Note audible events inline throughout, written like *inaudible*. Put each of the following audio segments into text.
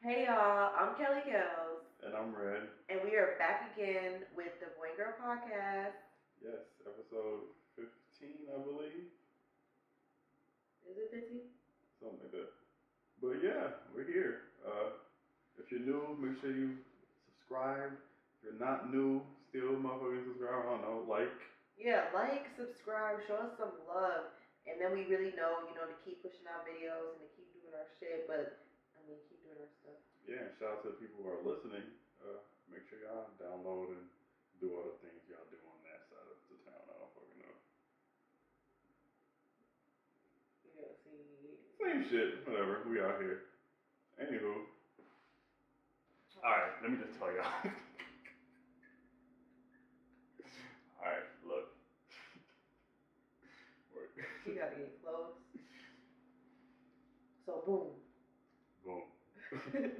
Hey y'all, I'm Kelly Kells, And I'm Red. and we are back again with the Boy and Girl Podcast. Yes, episode 15, I believe. Is it 15? Something like that. But yeah, we're here. Uh, if you're new, make sure you subscribe. If you're not new, still motherfucking subscribe. I don't know, like. Yeah, like, subscribe, show us some love, and then we really know, you know, to keep pushing out videos and to keep doing our shit, but, I mean, keep doing our stuff. Yeah, and shout out to the people who are listening. Uh, make sure y'all download and do all the things y'all do on that side of the town. I don't fucking know. Yeah, see. Same shit, whatever. We out here. Anywho. Alright, let me just tell y'all. *laughs* Alright, look. *laughs* You gotta get close. So, boom. Boom. *laughs*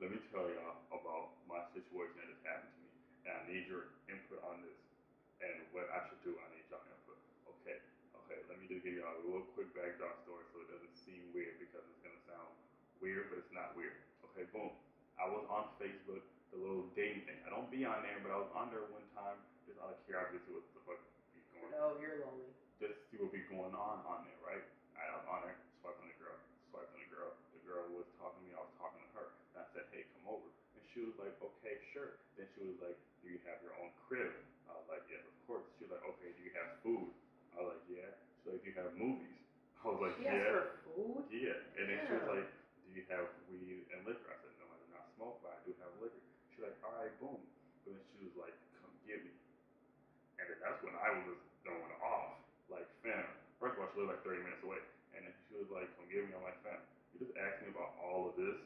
Let me tell y'all about my situation that just happened to me. And I need your input on this. And what I should do, I need y'all input. Okay, okay, let me just give y'all a little quick backdrop story so it doesn't seem weird because it's gonna sound weird, but it's not weird. Okay, boom. I was on Facebook, the little dating thing. I don't be on there, but I was on there one time just out of curiosity to see what the fuck be going oh, on. Oh, you're lonely. Just see what be going on on there, right? I was on there, swiped on the girl, swiped on the girl. The girl was talking to me, I was talking to her. And I said, hey, come over. And she was like, okay, sure. Then she was like, do you have your own crib? I was like, yes, of course. She was like, okay, do you have food? I was like, yeah. She's like, do you have movies? I was like, She yeah. for food? Yeah. And then she was like, do you have weed and liquor? I said, no, I do not smoke, but I do have liquor. She's like, all right, boom. But then she was like, come get me. And then that's when I was going off. Like, fam. First of all, she lived like 30 minutes away. And then she was like, come get me. I'm like, fam, you just asked me about all of this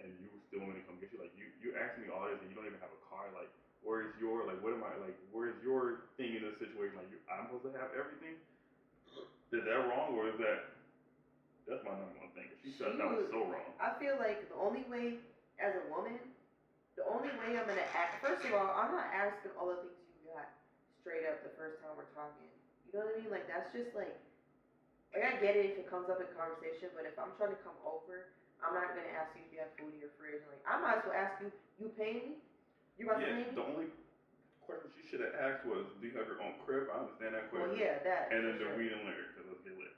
and you still want me to come get you. Like, you, you asked me all this and you don't even have a car. Like, where is your, like, what am I, like, where is your thing in this situation? Like, you, I'm supposed to have everything? Is that wrong or is that, that's my number one thing She said that was so wrong. I feel like the only way, as a woman, the only way I'm gonna act. First of all, I'm not asking all the things you got straight up the first time we're talking. You know what I mean? Like that's just like, like I get it if it comes up in conversation, but if I'm trying to come over, I'm not gonna ask you if you have food in your fridge. Like I might as well ask you, you pay me? You Yeah, the only question she should have asked was, do you have your own crib? I understand that question. Well, yeah, that. And then the sure. weed and because let's get lit.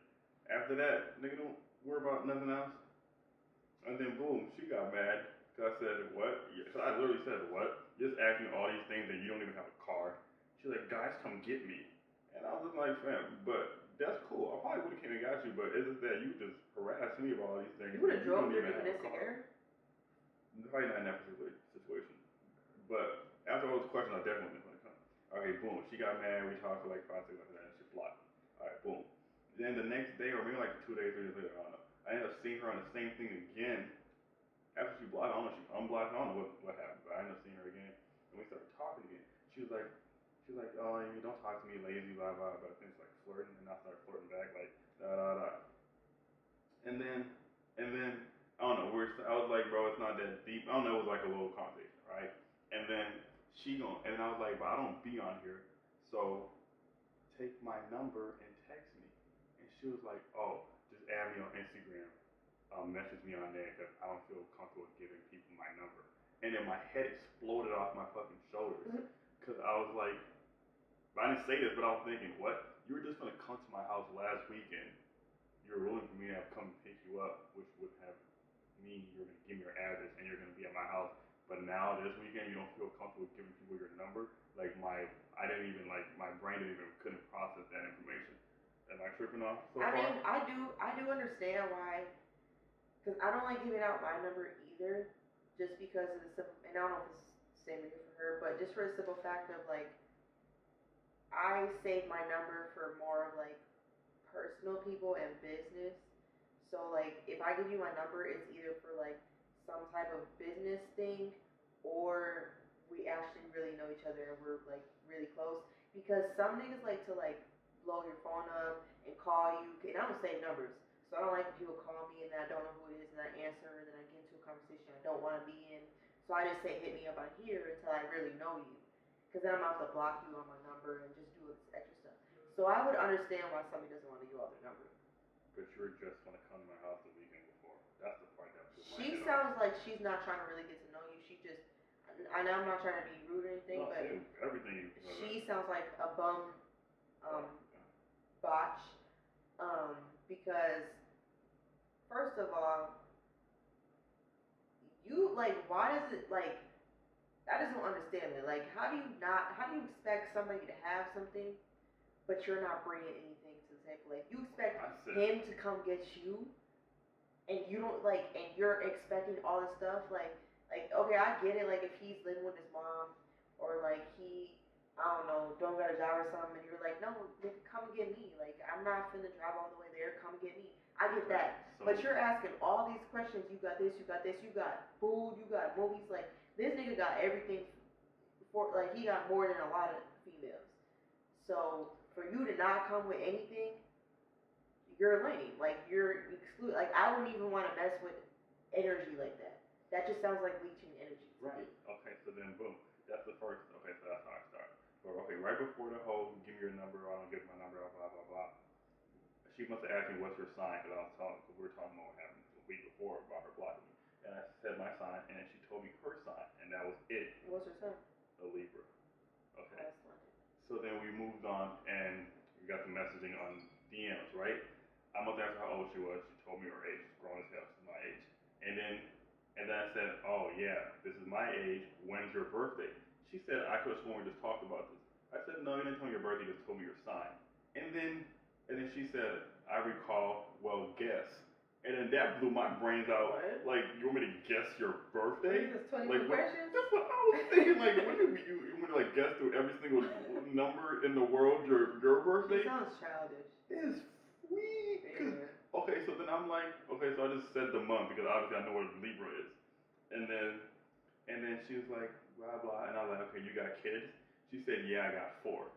After that, nigga don't worry about nothing else. And then boom, she got mad. Cause I said, what? Yeah, I literally said, what? Just asking all these things and you don't even have a car. She's like, guys, come get me. And I was just like, fam, but that's cool. I probably would have came and got you, but it's just that you just harassed me about all these things. You would have drove your a dickness car. here. Probably not in that particular situation. But after all those questions, I definitely didn't want to come. Okay, boom. She got mad. We talked for like five seconds and she blocked. All right, boom. Then the next day, or maybe like two days, three days later, I don't know. I ended up seeing her on the same thing again. After she blocked, I don't know, she unblocked. I don't know what, what happened, but I ended up seeing her again. And we started talking again. She was like, she was like, oh, you don't talk to me lazy, blah, blah, but it's like flirting. And I started flirting back, like, da, da, da. And then, and then, I don't know, we're, I was like, bro, it's not that deep. I don't know, it was like a little conversation, right? And then she gon' and I was like, but I don't be on here, so take my number and text me. And she was like, oh, just add me on Instagram, um, message me on there because I don't feel comfortable giving people my number. And then my head exploded off my fucking shoulders because I was like, I didn't say this, but I was thinking, what? You were just gonna come to my house last weekend. You were willing for me to have come pick you up, which would have mean you're gonna give me your address and you're gonna be at my house. But now this weekend you don't feel comfortable giving people your number. Like my, I didn't even like my brain didn't even couldn't process that information. Am I tripping off so I far? mean, I do, I do understand why, because I don't like giving out my number either, just because of the simple. And I don't know if it's the same thing for her, but just for the simple fact of like, I save my number for more of like personal people and business. So like, if I give you my number, it's either for like some type of business thing, or we actually really know each other and we're like really close. Because some niggas like to like blow your phone up and call you, and I don't save numbers. So I don't like when people call me and I don't know who it is and I answer and then I get into a conversation I don't want to be in. So I just say hit me up on here until I really know you. Because then I'm about to block you on my number and just do this extra stuff. So I would understand why somebody doesn't want to give out their number. But you were just gonna come to my house the weekend before. That's the She sounds like she's not trying to really get to know you. She just, I know I'm not trying to be rude or anything, No, but everything. you- she sounds like a bum, um, botch, um, because first of all, you like why does it like I just don't understand it. Like, how do you not? How do you expect somebody to have something, but you're not bringing anything to the table? Like, you expect I said, him to come get you, and you don't like, and you're expecting all this stuff. Like, like okay, I get it. Like, if he's living with his mom, or like he, I don't know, don't got a job or something, and you're like, no, come get me. Like, I'm not finna drive all the way there. Come get me. I get that. so- But you're asking all these questions. You got this, you got this, you got food, you got movies. Like this nigga got everything for like he got more than a lot of females. So for you to not come with anything, you're lame. Like you're exclude. Like I wouldn't even want to mess with energy like that. That just sounds like leeching energy. Right. Okay, so then boom. That's the first. Okay, so that's how I start. But okay, right before the whole give me your number, I don't give my number, blah blah blah. She must have asked me what's your sign because I was telling because we were talking about what happened a week before about her blocking me, and I said my sign, and she told me her sign, and that was it, What's her sign? a Libra. Okay. So then we moved on and we got the messaging on DMs, right? I must ask her how old she was. She told me her age. She's grown as hell. She's my age. And then and then I said, Oh yeah, this is my age. When's your birthday? She said I could have sworn we just talked about this. I said, No, you didn't tell me your birthday, you just told me your sign. And then and then she said, I recall, well guess. And then that blew my brains out. What? Like, you want me to guess your birthday? is? Like, what- That's what I was thinking. Like, what do you, you, you want to like guess through every single number in the world your your birthday? sounds childish. It's sweet. Yeah. okay, so then I'm like, okay, so I just said the month because obviously I know what Libra is, and then and then she was like blah blah, and I'm like, okay, you got kids? She said, yeah, I got four.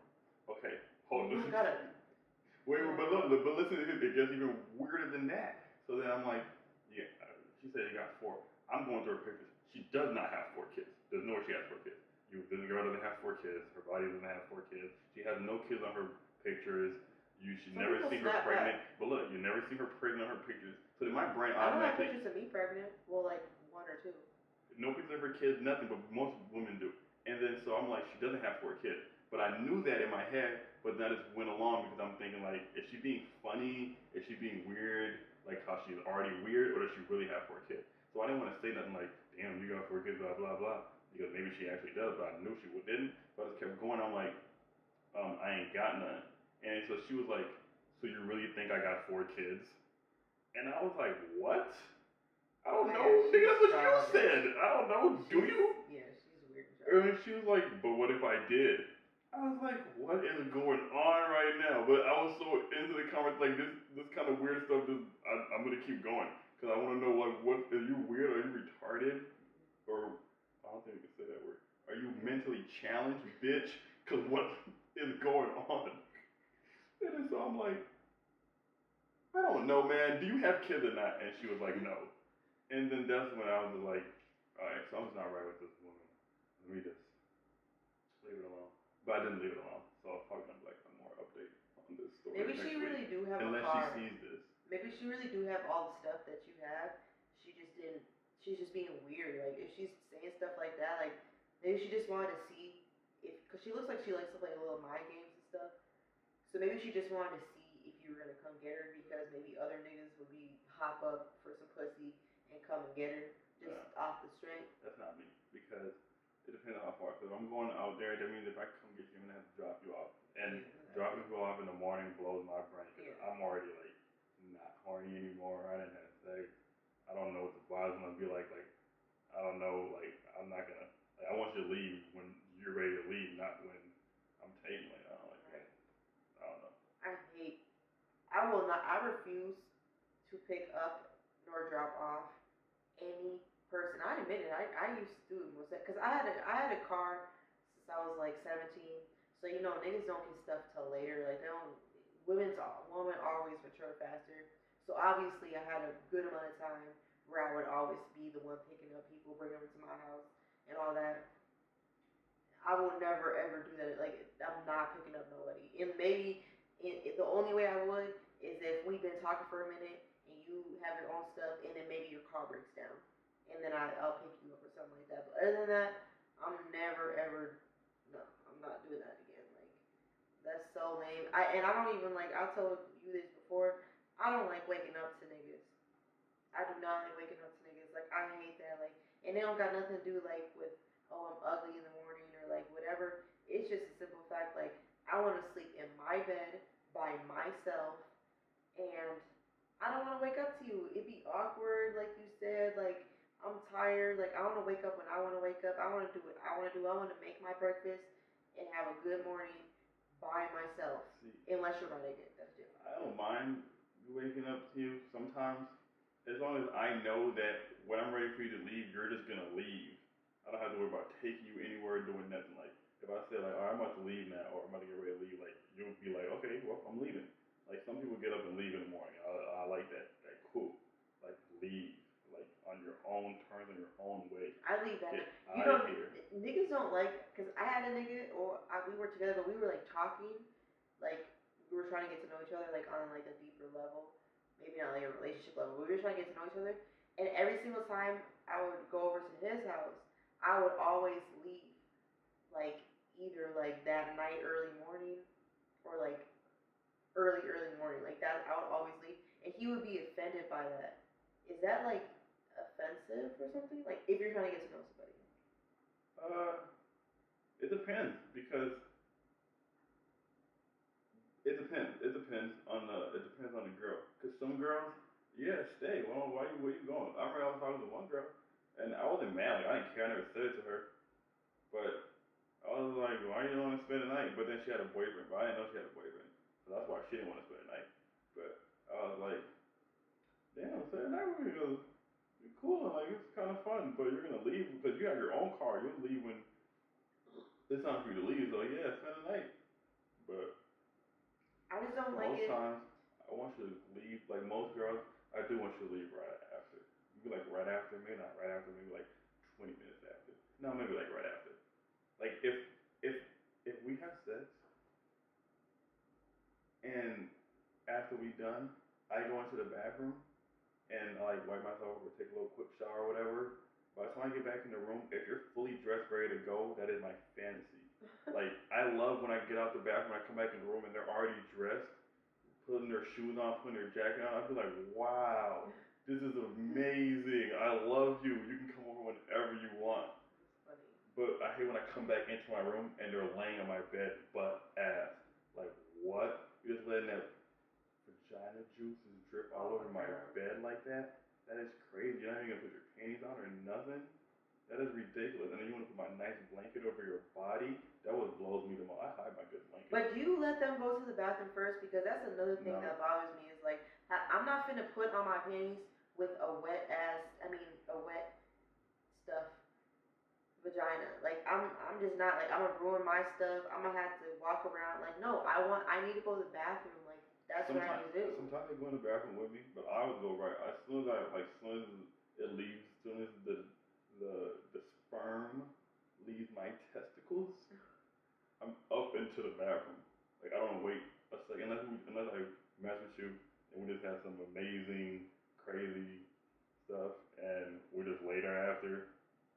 Okay, hold You on. *laughs* Wait, but look, but listen to this. It gets even weirder than that. So then I'm like, yeah. She said you got four. I'm going through her pictures. She does not have four kids. There's no way she has four kids. You, this girl doesn't have four kids. Her body doesn't have four kids. She has no kids on her pictures. You should Some never people see her snap pregnant. But look, you never see her pregnant on her pictures. So then my brain I don't have automatically pictures of me pregnant. Well, like one or two. no pictures of her kids, nothing, but most women do. And then so I'm like, she doesn't have four kids. But I knew that in my head, but then I just went along because I'm thinking like, is she being funny? Is she being weird? Like how she's already weird, or does she really have four kids? So I didn't want to say nothing like, damn, you got four kids, blah blah blah, because maybe she actually does, but I knew she didn't. But I just kept going. I'm like, um, I ain't got none. And so she was like, so you really think I got four kids? And I was like, what? I don't Yeah, know. Nigga, that's what you said. I don't know. Do you? Yeah, she's weird. and And she was like, but what if I did? I was like, what is going on right now? But I was so into the comments, like this, this kind of weird stuff. Just, I, I'm gonna keep going because I want to know, like, what are you weird? Are you retarded? Or I don't think we can say that word. Are you mentally challenged, bitch? Because what *laughs* is going on? And so I'm like, I don't know, man. Do you have kids or not? And she was like, no. And then that's when I was like, all right, something's not right with this woman. Let me just leave it alone. But I didn't leave it alone, so I'm probably gonna like some more update on this story. Maybe she week. really do have unless a car. she sees this. Maybe she really do have all the stuff that you have. She just didn't. She's just being weird. Like if she's saying stuff like that, like maybe she just wanted to see if, cause she looks like she likes to play a little mind games and stuff. So maybe she just wanted to see if you were gonna come get her because maybe other niggas would be hop up for some pussy and come and get her just off the strength. That's not me because it depends on how far. Because if I'm going out there, that means if I come get you, I'm gonna have to drop you off. And Yeah. dropping you off in the morning blows my brain because Yeah. I'm already like not horny anymore. I didn't have sex. I don't know what the vibe's gonna be like. Like I don't know. Like I'm not gonna. Like, I want you to leave when you're ready to leave, not when I'm taking. Like I don't like that. I don't know. I hate. I will not. I refuse to pick up nor drop off any person. I admit it. I, I used to do it most because I had a I had a car since I was like seventeen. So you know niggas don't get stuff till later. Like they don't. Women's women always mature faster. So obviously I had a good amount of time where I would always be the one picking up people, bringing them to my house, and all that. I will never ever do that. Like I'm not picking up nobody. And maybe it, the only way I would is if we've been talking for a minute and you have your own stuff, and then maybe your car breaks down, and then I, I'll pick you up or something like that. But other than that, I'm never ever, no, I'm not doing that again. Like, that's so lame. I and I don't even like. I told you this before. I don't like waking up to niggas. I do not like waking up to niggas. Like, I hate that. Like, and they don't got nothing to do like with oh I'm ugly in the morning or like whatever. It's just a simple fact. Like, I want to sleep in my bed by myself, and I don't want to wake up to you. It'd be awkward, like you said. Like I'm tired. Like I want to wake up when I want to wake up. I want to do what I want to do. I want to make my breakfast and have a good morning by myself. See, Unless you're my nigga, that's different. I don't mind waking up to you sometimes, as long as I know that when I'm ready for you to leave, you're just gonna leave. I don't have to worry about taking you anywhere, doing nothing. Like if I say like, oh, I'm about to leave now, or I'm about to get ready to leave, like you'll be like, okay, well, I'm leaving. Like some people get up and leave in the morning. I, I like that. Like cool. Like leave. Like on your own terms, on your own way. I leave that. Get You know, here. niggas don't like because I had a nigga or I, we were together, but we were like talking, like we were trying to get to know each other, like on like a deeper level, maybe not like a relationship level. But we were trying to get to know each other, and every single time I would go over to his house, I would always leave, like either like that night, early morning, or like early, early morning, like that. I would always leave, and he would be offended by that. Is that like offensive or something? Like if you're trying to get to know somebody. Uh, it depends because it depends. It depends on the. It depends on the girl. Cause some girls, yeah, stay. Well, why you? Where you going? I remember I was talking to one girl, and I wasn't mad. Like I didn't care. I never said it to her, but I was like, why you don't want to spend the night? But then she had a boyfriend. But I didn't know she had a boyfriend, so that's why she didn't want to spend the night. But I was like, damn, spend the night with me. Goes, you're cool. and, Like it's kind of fun, but you're gonna leave because you have your own car. You'll leave when it's time for you to leave. So yeah, spend the night. But I just don't like most it. times, I want you to leave. Like most girls, I do want you to leave right after. You be like right after, maybe not right after, maybe like 20 minutes after. No, maybe like right after. Like if if if we have sex and after we done, I go into the bathroom and I like wipe myself or take a little quick shower or whatever. By the time I get back in the room, if you're fully dressed, ready to go, that is my fantasy. *laughs* Like I love when I get out the bathroom, I come back in the room and they're already dressed, putting their shoes on, putting their jacket on. I feel like, wow, this is amazing. I love you. You can come over whenever you want. But I hate when I come back into my room and they're laying on my bed butt ass. Like what? You're just letting that vagina juices drip all over my bed like that? That is crazy. You're not even gonna put your panties on or nothing. That is ridiculous. And then you want to put my nice blanket over your body? That what blows me the most. I hide my good blanket. But do you let them go to the bathroom first? Because that's another thing No. that bothers me is like I'm not finna put on my panties with a wet ass. I mean a wet stuff vagina. Like I'm I'm just not like I'm gonna ruin my stuff. I'm gonna have to walk around like no. I want I need to go to the bathroom. Like that's what I need to do. sometimes they go in the bathroom with me, but I would go right. As soon as I like, soon as it leaves, as soon as the the the sperm leaves my testicles, I'm up into the bathroom. Like I don't wait a second unless we, unless I mess with you and we just have some amazing, crazy stuff, and we're just later after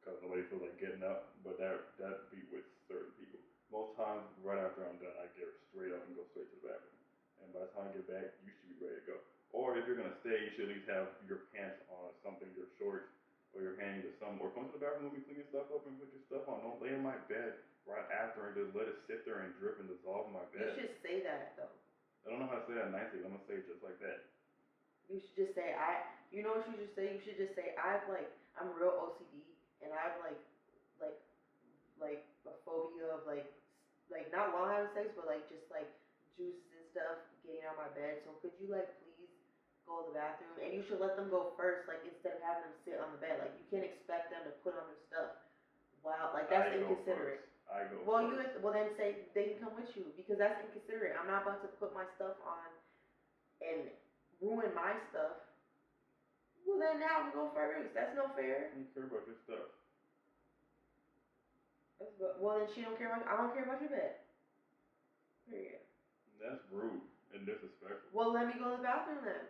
because nobody feels like getting up. But that that be with certain people. Most times, right after I'm done, I get straight up and go straight to the bathroom. And by the time I get back, you should be ready to go. Or if you're gonna stay, you should at least have your pants on, or something, your shorts, or your hanging to some. Or come to the bathroom with me, clean your stuff up, and put your stuff on. Don't lay in my bed right after and just let it sit there and drip and dissolve in my bed. You should say that though. I don't know how to say that nicely. I'm gonna say it just like that. You should just say I. You know what you should say? You should just say I've like I'm real OCD and I've like like like a phobia of like like not while having sex, but like just like juices and stuff getting on my bed. So could you like please go to the bathroom? And you should let them go first, like instead of having them sit on the bed. Like you can't expect them to put on their stuff while like that's I go inconsiderate. first. I go Well, you well then say they can come with you because that's inconsiderate. I'm not about to put my stuff on and ruin my stuff. Well, then now we go first. That's no fair. I don't care about your stuff. Well, then she don't care about. I don't care about your bed. Period. That's rude and disrespectful. Well, let me go to the bathroom then.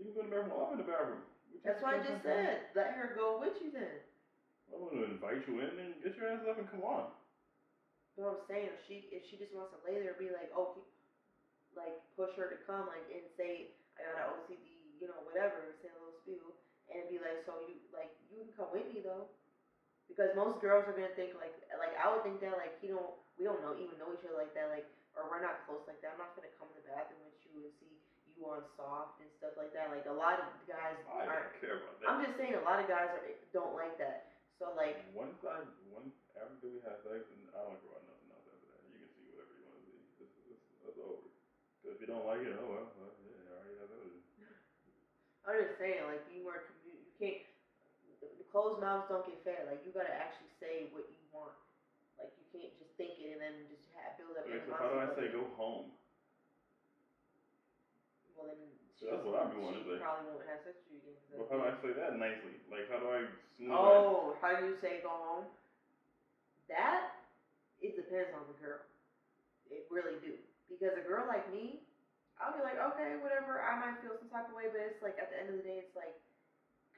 You can go to the bathroom. I'm in the bathroom. That's what I just said. Let her go with you then. I'm gonna invite you in and get your ass up and come on. But I'm saying if she if she just wants to lay there be like, oh, like push her to come, like and say I got an OCD, you know, whatever, say a little spiel, and be like, so you like you can come with me though, because most girls are gonna think like like I would think that like he don't we don't know even know each other like that like or we're not close like that. I'm not gonna come in the bathroom with you and see you on soft and stuff like that. Like a lot of guys I aren't. don't care about that. I'm just saying a lot of guys are, don't like that. So like Once I, one after we have sex, and I don't care about nothing else after that. You can see whatever you want to see. It's, it's, it's over. Cause if you don't like it, oh well, well yeah, I already have that. I'm just saying, like you you can't. The closed mouths don't get fed. Like you gotta actually say what you want. Like you can't just think it and then just have, build up Okay, so how do I say go home? Well then, So that's what I be wanting to she say. probably won't have sex with you again. Well, how do I say that nicely? Like how do I Oh, how do you say go home? That it depends on the girl. It really do. Because a girl like me, I'll be like, okay, whatever. I might feel some type of way, but it's like at the end of the day, it's like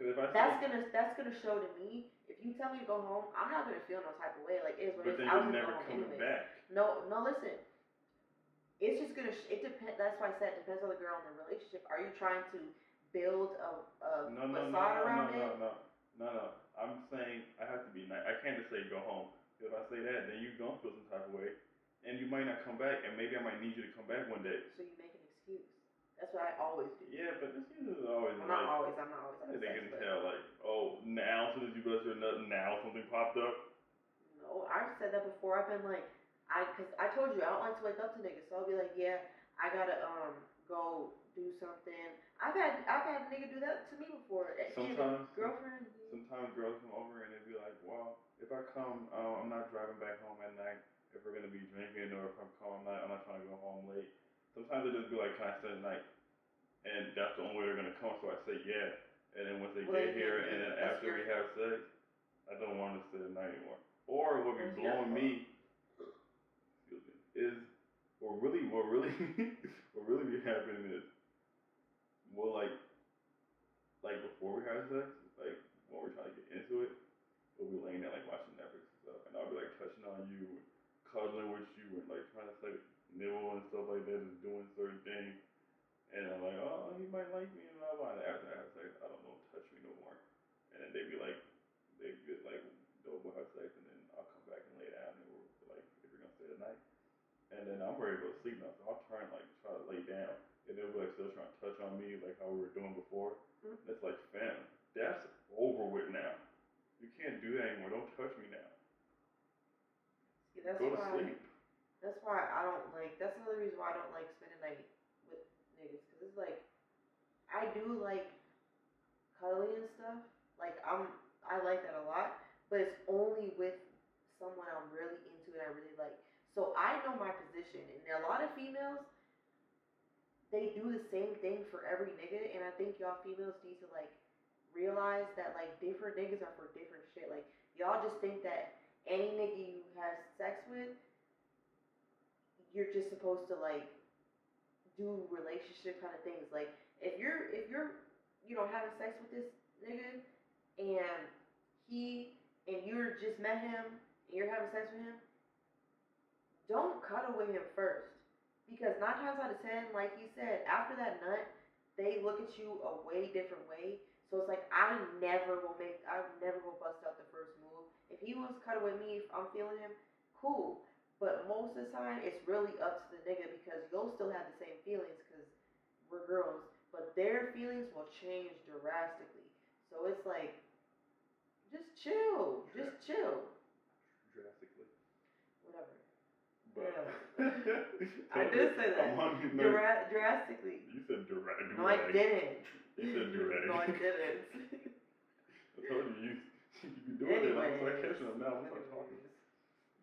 if I that's say, gonna that's gonna show to me. If you tell me to go home, I'm not gonna feel no type of way. Like it is what but it is. then I was you're never coming anyways. back. No, no, listen. It's just gonna. Sh- it depends. That's why I said it depends on the girl and the relationship. Are you trying to build a, a No, no, no, facade no, around no, it? no, no, no, no. I'm saying I have to be nice. I can't just say go home. If I say that, then you don't feel some type of way, and you might not come back, and maybe I might need you to come back one day. So you make excuse. That's what I always do. Yeah, but this is always I'm like. not always. I'm not always. Think they can tell, like, oh, now, as soon as you bust your nut, now something popped up. No, I've said that before. I've been like, I, cause I told you I don't like to wake up to niggas, so I'll be like, yeah, I gotta um go do something. I've had I've had a nigga do that to me before. Sometimes, girlfriend. sometimes girls come over and they be like, well, if I come, uh, I'm not driving back home at night. If we're gonna be drinking, or if I'm calling night, I'm not trying to go home late. Sometimes they just be like, can I stay the night? And that's the only way they're gonna come. So I say yeah. And then once they Well, get here, and then after we have sex, I don't want to stay the night anymore. Or what be blowing me, excuse me, is what really, what really, *laughs* what really be happening is, well, like, like before we have sex, like when we're trying to get into it, we'll be laying there like watching Netflix and stuff, and I'll be like touching on you, cuddling with you, and like trying to like nibble and stuff like that, and doing certain things. And I'm like, oh, he might like me, and blah blah. And after I have sex, I don't know, touch me no more. And then they be like, they get like, no, we'll have sex, and then I'll come back and lay down, and we're like, if you're gonna stay the night. And then I'm ready to go to sleep now, so I'll turn like try to lay down, and they'll be like still trying to touch on me like how we were doing before. Mhm. And it's like, fam, that's over with now. You can't do that anymore. Don't touch me now. See, that's go to why. sleep. That's why I don't like. That's another reason why I don't like spending night with niggas. Cause it's like, I do like cuddling and stuff. Like I'm, I like that a lot. But it's only with someone I'm really into and I really like. So I know my position, and a lot of females, they do the same thing for every nigga. And I think y'all females need to like realize that like different niggas are for different shit. Like y'all just think that any nigga you have sex with you're just supposed to like do relationship kind of things. Like if you're if you're you know having sex with this nigga and he and you're just met him and you're having sex with him, don't cuddle with him first. Because nine times out of ten, like he said, after that nut, they look at you a way different way. So it's like I never will make I never will bust out the first move. If he wants to cuddle with me, if I'm feeling him, cool. But most of the time, it's really up to the nigga because you'll still have the same feelings because we're girls, but their feelings will change drastically. So it's like, just chill, just chill, Drastically. whatever. But *laughs* I did say that. I'm on, no, Dra- drastically. you said direct. No, I didn't. You said direct. no, I didn't. I told you, you, *laughs* you be doing it. I'm start catching them now. I'm start talking.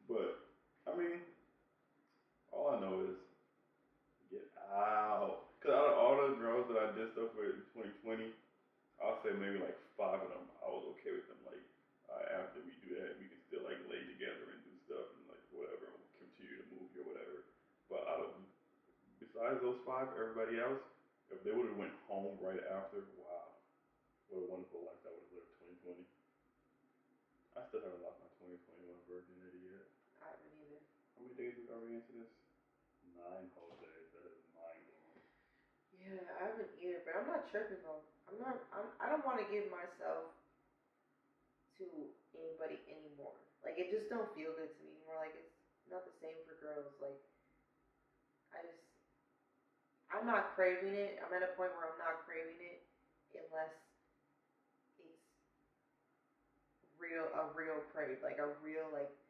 But, I mean, all I know is get out. Because out of all the girls that I did stuff with in 2020, I'll say maybe like five of them, I was okay with them. Like, uh, after we do that, we can still like lay together and do stuff and like whatever, and we'll continue to move or whatever. But out of besides those five, everybody else, if they would have went home right after, wow, what a wonderful life that would have lived 2020. I still haven't lost my 2021 virgin many days we already into this? Nine whole days. That is mind blowing. Yeah, I haven't either, but I'm not tripping though. I'm not. I'm. I don't want to give myself to anybody anymore. Like it just don't feel good to me anymore. Like it's not the same for girls. Like I just. I'm not craving it. I'm at a point where I'm not craving it unless it's real, a real crave, like a real like like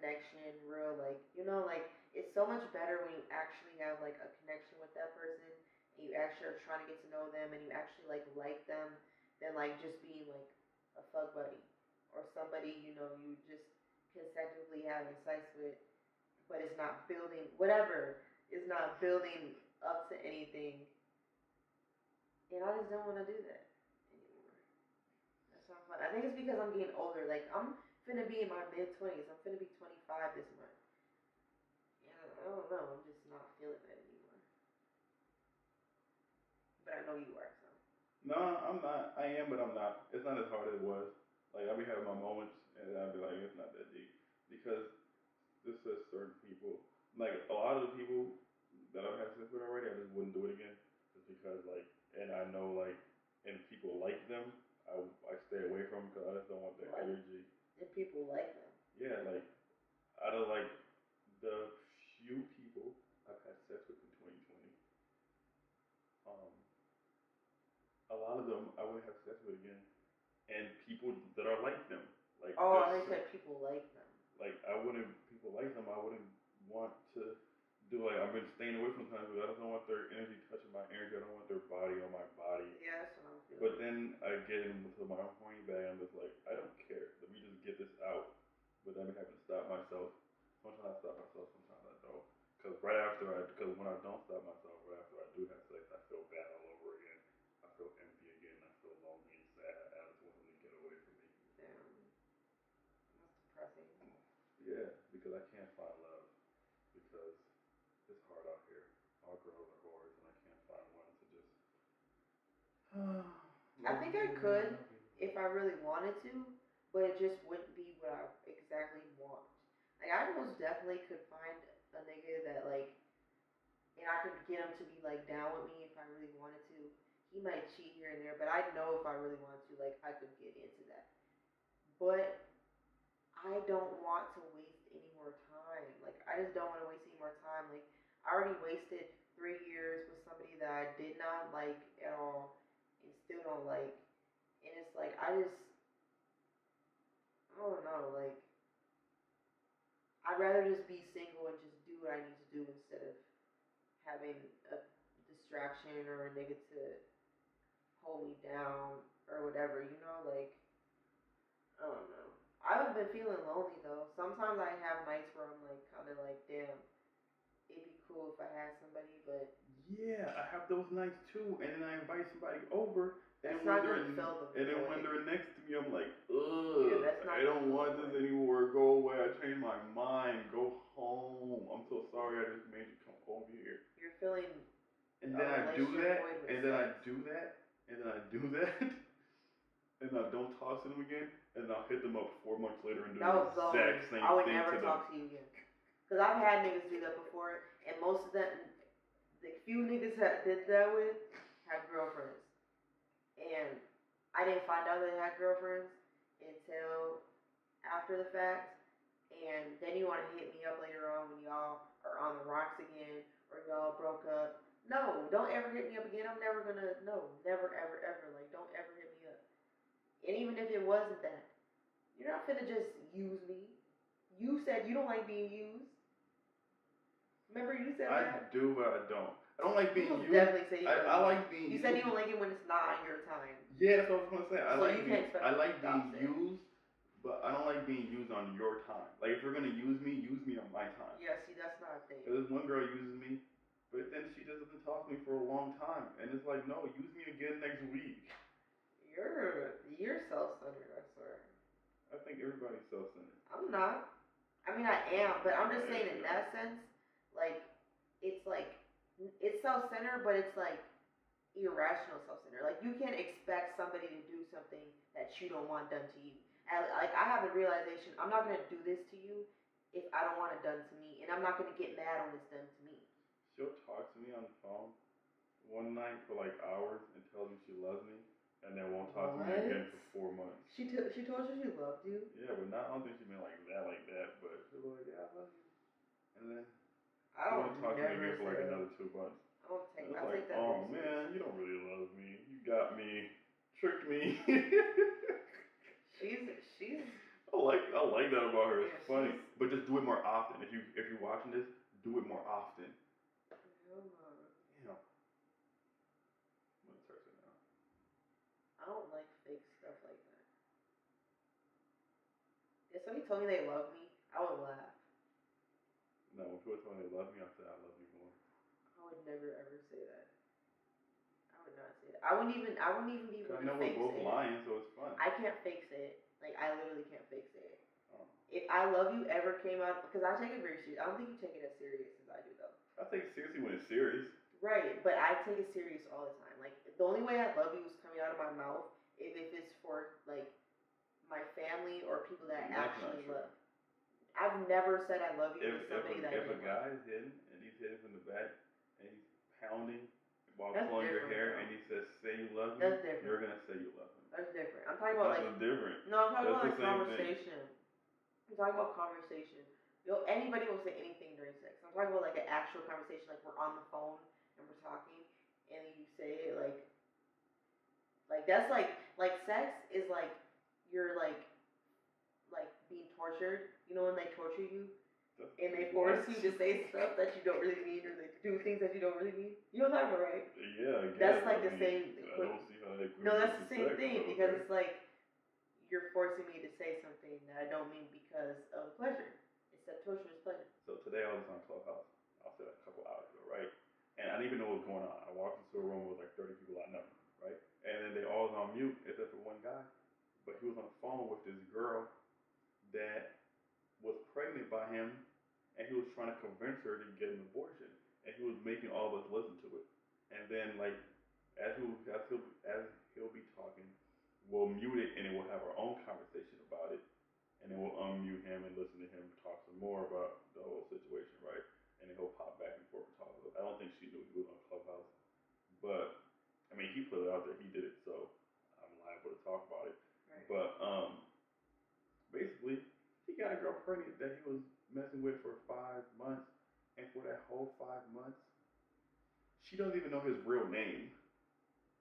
connection, real like you know like it's so much better when you actually have like a connection with that person and you actually are trying to get to know them and you actually like like them than like just being like a fuck buddy or somebody you know you just consecutively having sex with but it's not building whatever is not building up to anything and I just don't want to do that anymore. That's not fun. I think it's because I'm getting older. Like I'm finna be in my mid twenties. I'm finna be 25 this month. Yeah, I don't know. I'm just not feeling that anymore. But I know you are. So No, I'm not. I am, but I'm not. It's not as hard as it was. Like I'll be having my moments, and I'll be like, it's not that deep because this is certain people. Like a lot of the people that I've had sex with already, I just wouldn't do it again, just because like, and I know like, and people like them, I I stay away from because I just don't want their Right. energy. And people like them. Yeah, like out of like the few people I've had sex with in 2020, um, a lot of them I would have sex with again, and people that are like them, like Oh, they said people like them. like I wouldn't people like them. I wouldn't want to do like I've been staying away from times because I don't want their energy touching my energy. I don't want their body on my body. Yeah, that's what I'm feeling. But then I get into my own horny bag. I'm just like, I don't care. Let me just get this out. But then I'm having to stop myself. Sometimes I stop myself. Sometimes I don't. Because right after I, because when I don't stop myself, right after I do have sex, I feel bad all over again. I feel empty again. I feel lonely and sad. I just want them to get away from me. Damn. That's depressing. Yeah, because I can't find love. Because it's hard out here. All girls are whores, and I can't find one to just. *sighs* I think I could if I really wanted to, but it just wouldn't be what I exactly want. Like I most definitely could find a nigga that like, and I could get him to be like down with me if I really wanted to. He might cheat here and there, but I know if I really wanted to, like I could get into that. But I don't want to waste any more time. Like I just don't want to waste any more time. Like I already wasted three years with somebody that I did not like at all still don't like. And it's like I just I don't know, like I'd rather just be single and just do what I need to do instead of having a distraction or a nigga to hold me down or whatever, you know, like I don't know. I haven't been feeling lonely though. Sometimes I have nights where I'm like kinda like, damn, it'd be cool if I had somebody, but Yeah, I have those nights too, and then I invite somebody over, and when they're the and then when they're next to me, I'm like, ugh, Yeah, that's not I don't want this anymore. Go away. I changed my mind. Go home. I'm so sorry. I just made you come over here. you're feeling And then I do that, and then I do that, and then I do that, and I don't talk to them again, and I'll hit them up four months later and do That the exact same I would thing never to talk to you again. Cause I've had niggas do that before, and most of them, the few niggas that did that with, had girlfriends, and I didn't find out they had girlfriends until after the fact, and then you want to hit me up later on when y'all are on the rocks again, or y'all broke up. No, don't ever hit me up again. I'm never gonna. No, never, ever, ever. Like, don't ever hit me up. And even if it wasn't that, you're not finna just use me. You said you don't like being used. Remember you said I that? do, but I don't. I don't like being you used. definitely said you I, don't I like being You used. said you don't like it when it's not on your time. Yeah, that's what I was gonna say. I So like being, I like being used, but I don't like being used on your time. Like if you're gonna use me, use me on my time. Yeah, see, that's not a thing. Cause this one girl uses me, but then she doesn't talk to me for a long time, and it's like, no, use me again next week. You're you're self-centered. I swear. I think everybody's self-centered. I'm not. I mean, I am, but I'm just saying in that sense, like, it's like, it's self-centered, but it's like irrational self-centered. Like, you can't expect somebody to do something that you don't want done to you. And, like, I have a realization, I'm not gonna do this to you if I don't want it done to me, and I'm not gonna get mad when it's done to me. She'll talk to me on the phone one night for like hours and tells me she loves me, and then won't talk to me again for four months. She t- she told you she loved you. Yeah, but not, I don't think she meant like that, like that. But she'll like, yeah, I love you, and then I don't talk to me never again for like another two months. I don't take. It's I like, take that. oh very man, you don't really love me. You got me, tricked me. She's she's I like I like that about her. It's Yeah, funny, but just do it more often. If you if you're watching this, do it more often. hell no. Damn. I'm gonna now. I don't like fake stuff like that. If somebody told me they love me, I would laugh. No, when people tell me they love me, I say I love you more. I would never ever say that. I would not say that. I wouldn't even. I wouldn't even be able I know to we're both it. lying, so it's fun. I can't say it. Like I literally can't say it. Oh. If I love you ever came out because I take it very serious. I don't think you take it as serious as I do though. I take it seriously when it's serious. Right, but I take it serious all the time. Like the only way I love you is coming out of my mouth is if it's for like my family or people that I actually love. I've never said I love you If to if a, that if a guy is hitting and he's hitting from the back and he's pounding while That's pulling your hair though. and he says, "Say you love me," That's different. you're gonna say you love him. That's different. I'm talking about like different. no, I'm talking about That's like the same thing. conversation. I'm talking about conversation. You know, anybody will say anything during sex. I'm talking about like an actual conversation, like we're on the phone and we're talking, and you say it like, like that's like like sex is like you're like like being tortured. You know when they torture you and they force what? you to say stuff that you don't really mean or they do things that you don't really mean. You know what I'm talking about, right? Yeah, I guess. That's like I the mean, same I equi- don't see how they. No, that's the same sex, thing because okay. it's like you're forcing me to say something that I don't mean because of pleasure. It's a torturous pleasure. So today I was on Clubhouse. I'll say like a couple hours ago, right? And I didn't even know what was going on. I walked into a room with like 30 people I know, right? And then they all was on mute except for one guy. But he was on the phone with this girl that was pregnant by him and he was trying to convince her to get an abortion. And he was making all of us listen to it. And then like as he as he'll as he'll be talking, we'll mute it and then we'll have our own conversation about it. And then we'll unmute him and listen to him talk some more about the whole situation, right? And then he'll pop back and forth and talk. I don't think she knew he was on Clubhouse, but I mean he put it out there. He did it, so I'm liable to talk about it. Right. But um, basically, got a girl pregnant that he was messing with for five months, and for that whole five months, she doesn't even know his real name.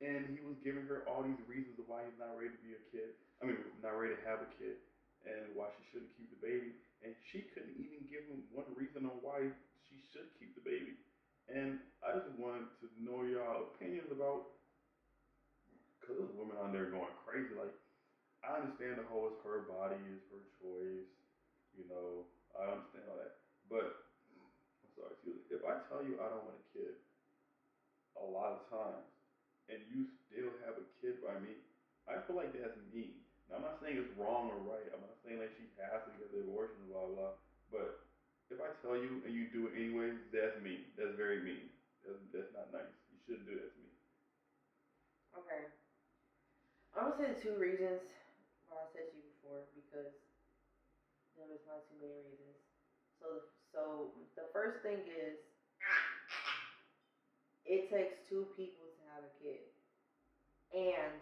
And he was giving her all these reasons of why he's not ready to be a kid. I mean, not ready to have a kid, and why she shouldn't keep the baby. And she couldn't even give him one reason on why she should keep the baby. And I just wanted to know y'all opinions about, because there's women on there going crazy. Like, I understand the whole her body, it's her choice. You know, I understand all that. But I'm sorry, excuse me. If I tell you I don't want a kid, a lot of times, and you still have a kid by me, I feel like that's mean. Now I'm not saying it's wrong or right. I'm not saying that she has to get the abortion, blah blah. But if I tell you and you do it anyway, that's mean. That's very mean. That's, that's not nice. You shouldn't do that to me. Okay. I'm gonna say the two reasons why I said to you before because reasons. So the, so the first thing is it takes two people to have a kid, and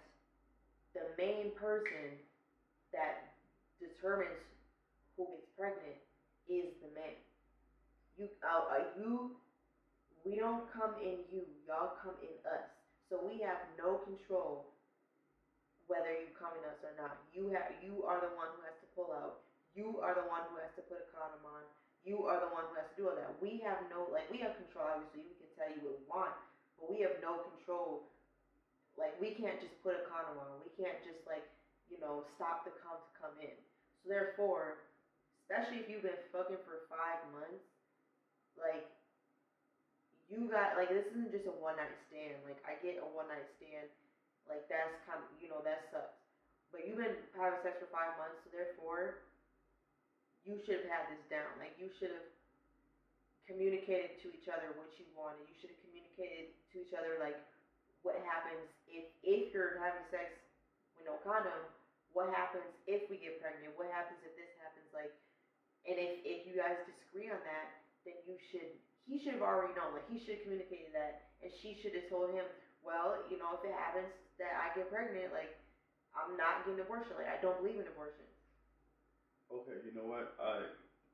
the main person that determines who gets pregnant is the man. You, uh, uh, you, we don't come in you. Y'all come in us. So we have no control whether you come in us or not. You have, you are the one who has to pull out. You are the one who has to put a condom on. You are the one who has to do all that. We have no, like, we have control. Obviously, we can tell you what we want, but we have no control. Like, we can't just put a condom on. We can't just like, you know, stop the cum to come in. So therefore, especially if you've been fucking for five months, like you got like this isn't just a one night stand. Like I get a one night stand, like that's kind of you know that sucks. But you've been having sex for five months, so therefore you should have had this down. Like you should have communicated to each other what you wanted. You should have communicated to each other like what happens if if you're having sex with no condom. What happens if we get pregnant? What happens if this happens? Like And if if you guys disagree on that, then you should he should have already known. Like he should have communicated that, and she should have told him, well, you know, if it happens that I get pregnant, like I'm not getting abortion. Like I don't believe in abortion. Okay, you know what? I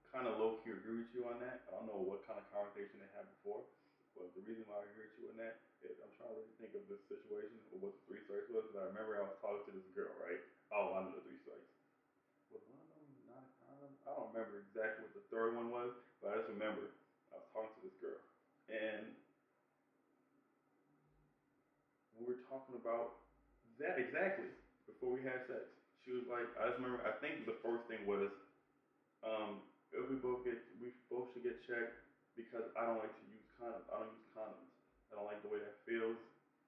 kind of low key agree with you on that. I don't know what kind of conversation they had before, but the reason why I agree with you on that is I'm trying to really think of this situation or what the three strikes was. Because I remember I was talking to this girl, right? Oh, I know the three strikes. Was one of them not a condom? I don't remember exactly what the third one was, but I just remember I was talking to this girl, and we were talking about that exactly before we had sex. She was like, I just remember. I think the first thing was, um, if we both get, we both should get checked because I don't like to use condoms. I don't use condoms. I don't like the way that feels.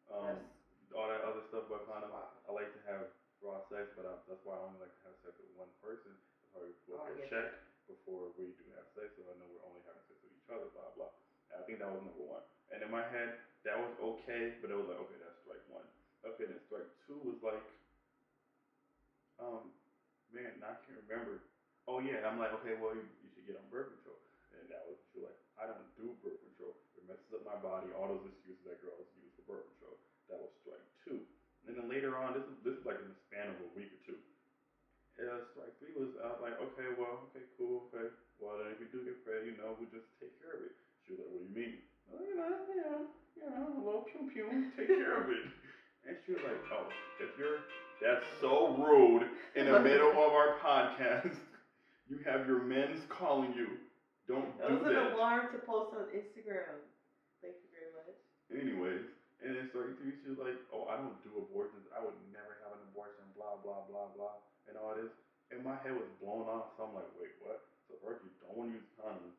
Um, all that other stuff about condoms. Wow. I like to have raw sex, but I, that's why I only like to have sex with one person. That's why we both Oh, get checked before we do have sex, so I know we're only having sex with each other. Blah blah. And I think that was number one. And in my head, that was okay, but it was like, okay, that's strike one. Okay, then strike two was like, um, man, I can't remember. Oh yeah, I'm like, okay, well you, you should get on birth control, and that was she was like, I don't do birth control. It messes up my body. All those excuses that girls use for birth control. That was strike two. And then later on, this is this is like in the span of a week or two. Uh, strike three was I was like, okay, well, okay, cool, okay. Well then if you do get pregnant, you know, we'll just take care of it. She was like, what do you mean? Well, you know, you know, you know, a little pew pew, take care of it. *laughs* And she was like, oh, if you're that's so rude in the middle of our podcast. *laughs* You have your men's calling you. Don't That do was an alarm to post on Instagram. Thank you very much. Anyways, and then starting three, she was like, "Oh, I don't do abortions. I would never have an abortion." Blah blah blah blah, and all this. And my head was blown off. So I'm like, "Wait, what?" So first, you don't want to use condoms.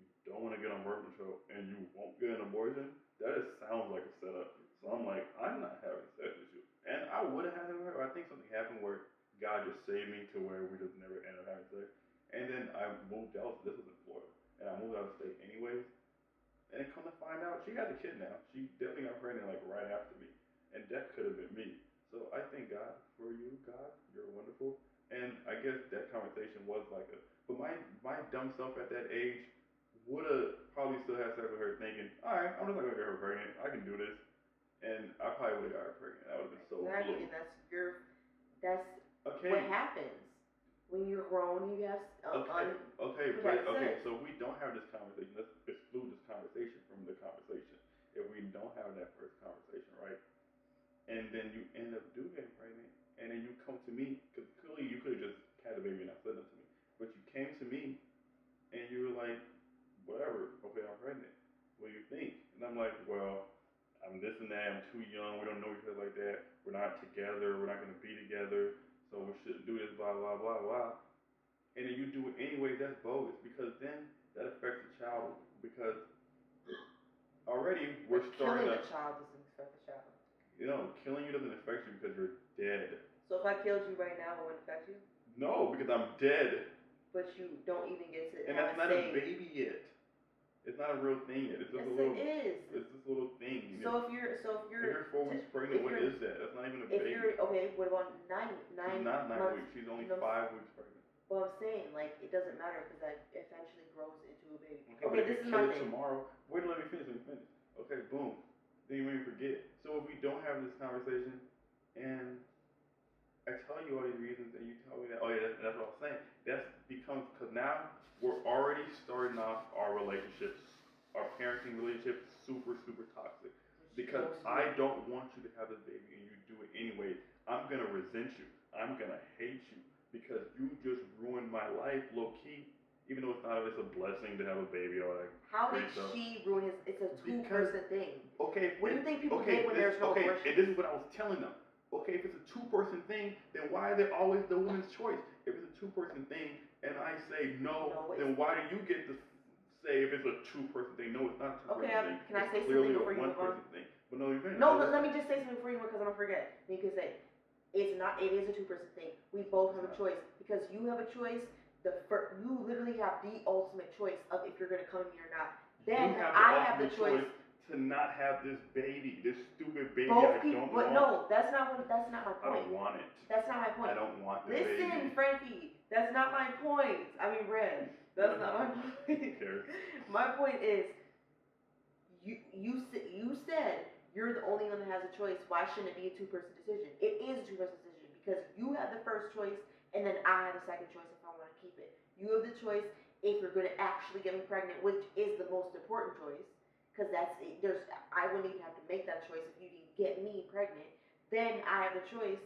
You don't want to get on birth control, and you won't get an abortion. That just sounds like a setup. So I'm like, I'm not having sex with. And I would have had her. I think something happened where God just saved me to where we just never ended up having sex. And then I moved out. This was in Florida, and I moved out of state anyways. And come to find out, she had a kid now. She definitely got pregnant like right after me, and that could have been me. So I thank God for you, God. You're wonderful. And I guess that conversation was like a, but my my dumb self at that age would have probably still had sex with her, thinking, all right, I'm just not gonna get her pregnant. I can do this, and I probably would have got her pregnant. That would have been so exactly, blue. and that's your that's Okay. what happens when you're grown. You have uh, Okay, un- okay, but okay, so we don't have this conversation, let's exclude this conversation from the conversation. If we don't have that first conversation, right? And then you end up doing getting pregnant, and then you come to me, because clearly you could have just had a baby and not said that to me, but you came to me, and you were like, whatever, okay, I'm pregnant. What do you think? And I'm like, well, I'm this and that, I'm too young, we don't know each other like that, we're not together, we're not gonna be together, so we shouldn't do this, blah, blah, blah, blah and then you do it anyway, that's bogus because then that affects the child because already we're like, starting killing to, the child doesn't affect the child. you know, killing you doesn't affect you because you're dead. So if I killed you right now, it wouldn't affect you. No, because I'm dead, But you don't even get to and have that's not a baby yet. It's not a real thing yet. It's just Yes, a little. it is. It's just a little thing. So if you're, so if if you're, you're four weeks pregnant, if what you're- is that? That's not even a if baby. you're okay, what about nine, She's nine not nine months? weeks. She's only months- five weeks pregnant. Well, I'm saying like it doesn't matter because that eventually grows into a baby. Okay, but Okay, if this is my thing. tomorrow, wait, let me finish. Let me finish. Okay, boom. Then you may forget. So if we don't have this conversation, and I tell you all these reasons, and you tell me that, oh yeah, that's, that's what I was saying. That's becomes because now we're already starting off our relationships, our parenting relationship, super super toxic. Because I don't want you to have this baby, and you do it anyway. I'm gonna resent you. I'm gonna hate you because you just ruined my life, low key. Even though it's not, it's a blessing to have a baby or like How did stuff. she ruin his? It's a two Because- person thing. Okay. What do you think people okay, when this, there's no okay, abortion? and this is what I was telling them. Okay, if it's a two-person thing, then why is it always the woman's choice? If it's a two-person thing, and I say no, No, then why do you get to say if it's a two-person thing? No, it's not a two-person Okay, um, thing. can I it's say something before a you move on? thing. But no, you're No, but let me just say something for you because I'm gonna forget. You can say it's not. It is a two person thing. We both have a choice because you have a choice. The fir- you literally have the ultimate choice of if you're gonna come to me or not. Then have I have the ultimate choice to not have this baby, this stupid baby Both I people, don't but want. no, that's not what. That's not my point. I don't want it. That's not my point. I don't want the Listen, baby. Frankie, that's not my point. I mean, Red, that's not my point. *laughs* my point is, you you you said you're the only one that has a choice. Why shouldn't it be a two person decision? It is a two person decision because you have the first choice, and then I have the second choice if I want to keep it. You have the choice if you're going to actually get me pregnant, which is the most important choice, because that's there's I wouldn't even have to make that choice if you didn't get me pregnant. Then I have the choice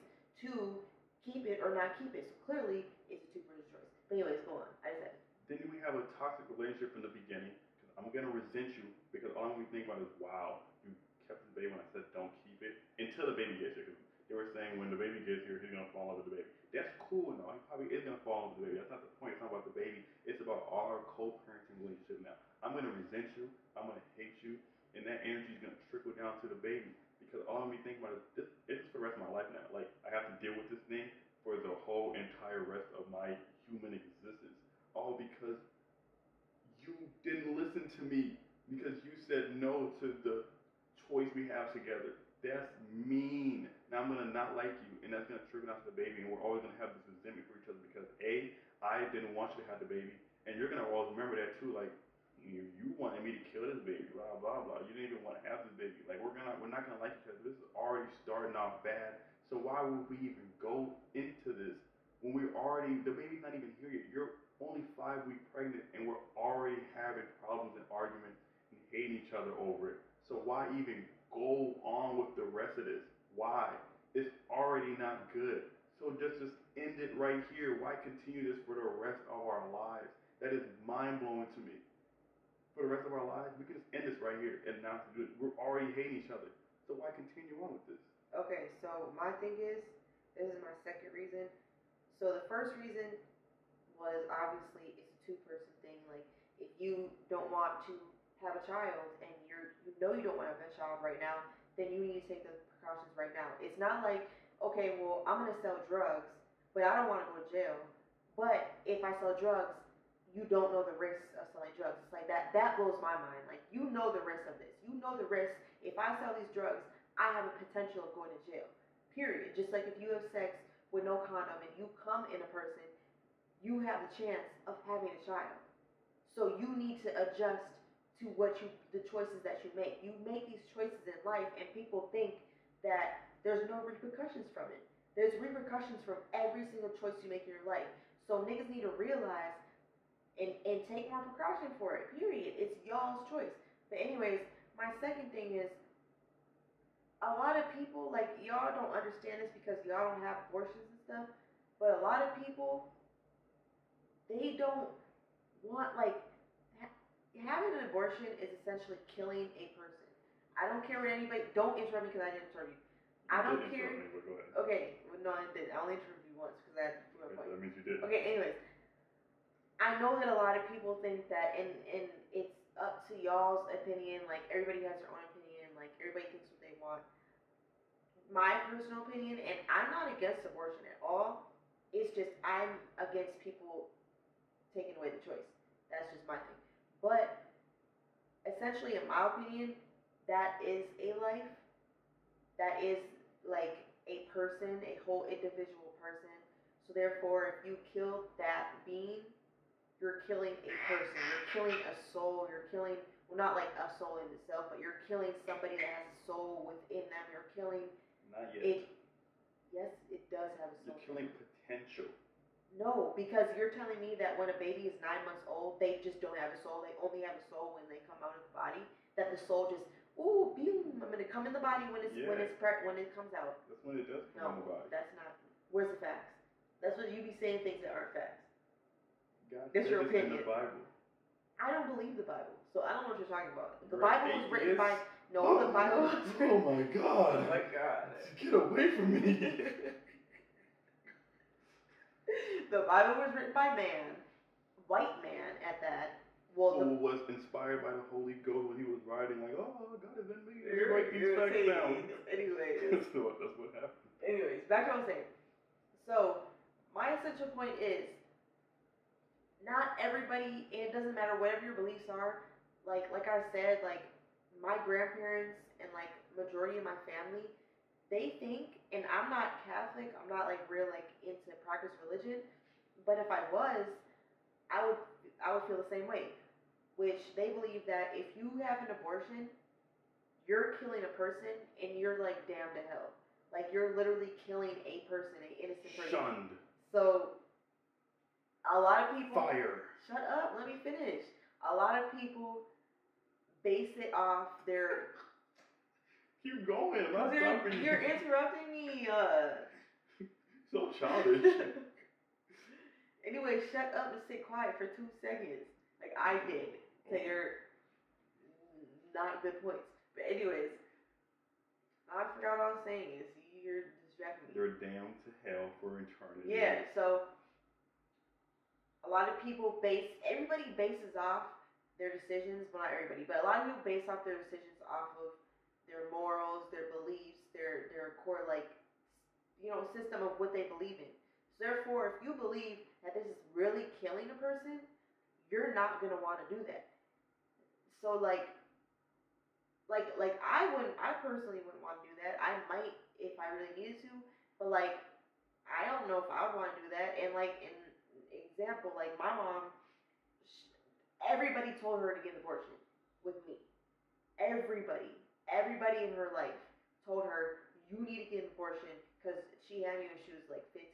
to keep it or not keep it. So clearly, it's a two person choice. But anyways, go on. I just Then we have a toxic relationship from the beginning. I'm gonna resent you because all I'm gonna think about is, wow, you kept the baby when I said don't keep it until the baby gets here. Cause they were saying when the baby gets here, he's gonna fall in love with the baby. That's cool and all. He probably is gonna fall in love with the baby. That's not the point. It's not about the baby. It's about our co-parenting relationship now. I'm gonna resent you. I'm gonna hate you, and that energy is gonna trickle down to the baby because all I'm gonna think about is this. This is for the rest of my life now. Like I have to deal with this thing for the whole entire rest of my human existence. All because you didn't listen to me because you said no to the choice we have together. That's mean. Now I'm gonna not like you, and that's gonna trickle down to the baby, and we're always gonna have this resentment for each other because a, I didn't want you to have the baby, and you're gonna always remember that too. Like you, you wanted me to kill this baby, blah blah blah. You didn't even want to have this baby. Like we're gonna, we're not gonna like each other. This is already starting off bad. So why would we even go into this when we're already the baby's not even here yet? You're only five weeks pregnant, and we're already having problems and arguments and hating each other over it. So why even go on with the rest of this? Why? It's already not good. So just just end it right here. Why continue this for the rest of our lives? That is mind blowing to me. For the rest of our lives, we can just end this right here and not do it. We're already hating each other. So why continue on with this? Okay, so my thing is, this is my second reason. So the first reason was obviously it's a two person thing. Like if you don't want to have a child and you're you know you don't want to have a child right now, then you need to take the precautions right now. It's not like okay, well I'm gonna sell drugs, but I don't want to go to jail. But if I sell drugs, you don't know the risks of selling drugs. It's like that. That blows my mind. Like you know the risk of this. You know the risk. If I sell these drugs, I have a potential of going to jail. Period. Just like if you have sex with no condom and you come in a person, you have the chance of having a child. So you need to adjust to what you the choices that you make. You make these choices in life and people think that there's no repercussions from it. There's repercussions from every single choice you make in your life. So niggas need to realize and, and take more precaution for it. Period. It's y'all's choice. But anyways, my second thing is a lot of people like y'all don't understand this because y'all don't have abortions and stuff. But a lot of people they don't want like ha- having an abortion is essentially killing a person. I don't care what anybody. Don't interrupt me because I didn't interrupt you. I don't care. me, but go ahead. Okay, well, no, I didn't. I only interrupted you once because I had to prove my point. That means you did. Okay, anyways. I know that a lot of people think that and and it's up to y'all's opinion, like everybody has their own opinion, like everybody thinks what they want. My personal opinion, and I'm not against abortion at all. It's just I'm against people taking away the choice. That's just my thing. But essentially in my opinion, that is a life. That is like a person, a whole individual person. So therefore, if you kill that being, you're killing a person. You're killing a soul. You're killing well, not like a soul in itself, but you're killing somebody that has a soul within them. You're killing Not yet. it. Yes, it does have a soul. You're killing potential. No, because you're telling me that when a baby is nine months old, they just don't have a soul. They only have a soul when they come out of the body. That the soul just, ooh, boom, I'm gonna come in the body when it's when it's pre- when it comes out. That's when it does No, come on the body. that's not. Where's the facts? That's what you be saying things that aren't facts. God That's your this in opinion. the Bible. I don't believe the Bible, so I don't know what you're talking about. The Right, Bible was written by no, the *laughs* Bible was Oh my God! *laughs* Oh my god. Get away from me! *laughs* the Bible was written by man, white man at that. Well, Who was inspired by the Holy Ghost when he was writing, like, oh, God is in me. You're- write these you're facts down. anyways. that's, what, that's what happened. anyways, back to what I was saying. So, my essential point is not everybody, and it doesn't matter whatever your beliefs are. Like, like I said, like my grandparents and like majority of my family, they think, and I'm not Catholic, I'm not like real like into practice religion, but if I was, I would I would feel the same way. Which they believe that if you have an abortion, you're killing a person and you're like damned to hell. Like you're literally killing a person, an innocent person. Shunned. So a lot of people Fire. Shut up, let me finish. A lot of people base it off their Keep going. I'm not you're, stopping you. you're interrupting me. Uh *laughs* so childish. *laughs* anyway, shut up and sit quiet for two seconds. Like I did. To your not good points. But anyways, I forgot what I was saying. Is you're distracting me. They're damned to hell for eternity. Yeah, so a lot of people base everybody bases off their decisions, well not everybody, but a lot of people base off their decisions off of their morals, their beliefs, their their core like you know, system of what they believe in. So therefore if you believe that this is really killing a person, you're not gonna want to do that. So like like like I wouldn't I personally wouldn't want to do that. I might if I really needed to, but like I don't know if I would want to do that. And like in example, like my mom, sh everybody told her to get an abortion with me. Everybody, everybody in her life told her you need to get an abortion because she had me when she was like 15.